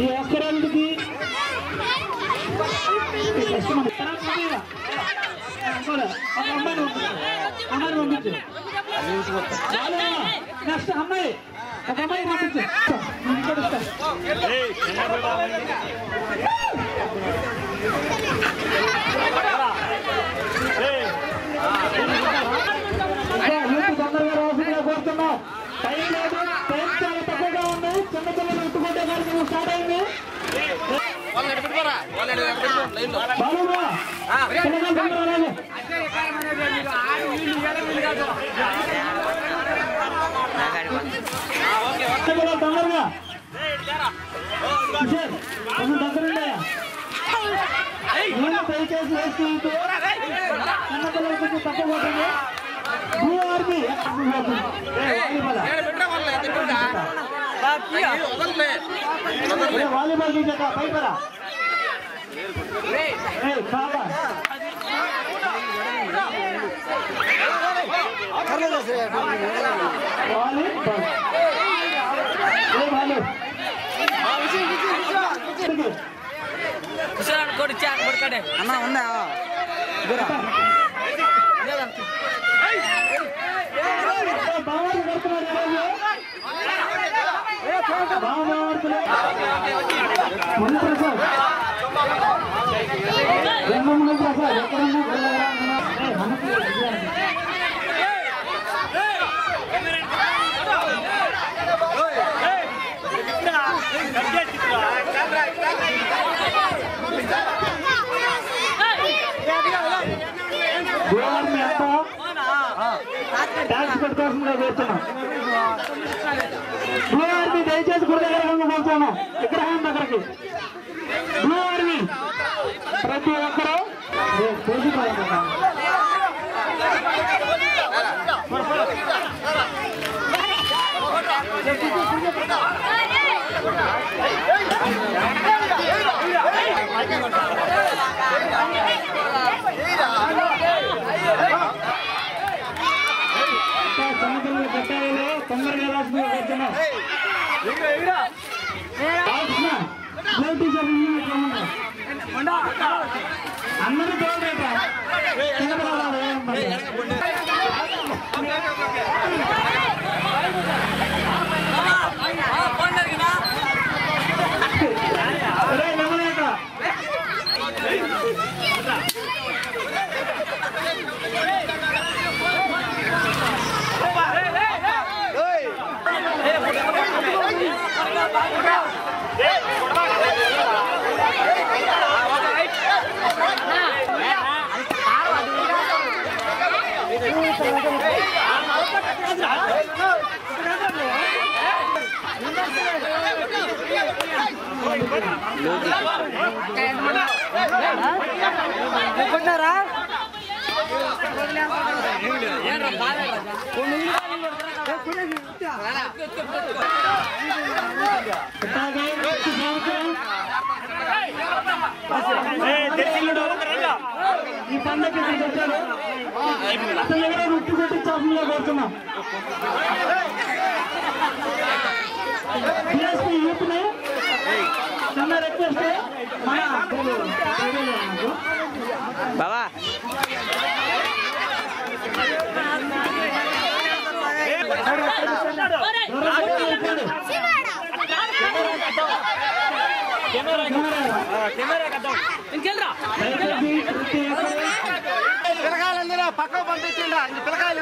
ఈ ఒక్కరందుకి కష్టమంది తర్వాత పంపిరా. ఇంకోరా, ఒక అమ్మాయిని పంపించు. అమ్మాయిని పంపించు చాలు. నెక్స్ట్ అమ్మాయి ఒక అమ్మాయి పంపించు తక్కువ పోతుంది బ్లూ ఆర్మీ వాలీబాల్ తీసాక పైపరా కావా వాలీబాల్ ఏ బాలు అన్న ఉందా ట్యాక్స్ పెట్టుకోవాల్సిందిగా కోరుతున్నాం బ్లూ ఆర్మీ దయచేసి గుడి దగ్గర కోరుతున్నాం విగ్రహం దగ్గరకి బ్లూ ఆర్మీ ప్రతి ఒక్కరూ ఏ, కోసుకోవాలన్నమాట. ఇంకా చిన్నపిల్లలు పెట్టాలి తొందరగా రాసిందిగా కోరుతున్నాం రాసిన బ్లూ టీషర్ట్ ఇట్లా ఉన్నారు. అందరూ చూడండి కొట్టినారా అలాగే ప్రతి సంవత్సరం ఈ పండుగ వచ్చారు అతని దగ్గర రుట్టు కొట్టించాల్సిందిగా కోరుతున్నాం డిఎస్పీ యూత్ని చిన్న రిక్వెస్ట్ బాబా పిల్లకాయలు పిల్లకాయలు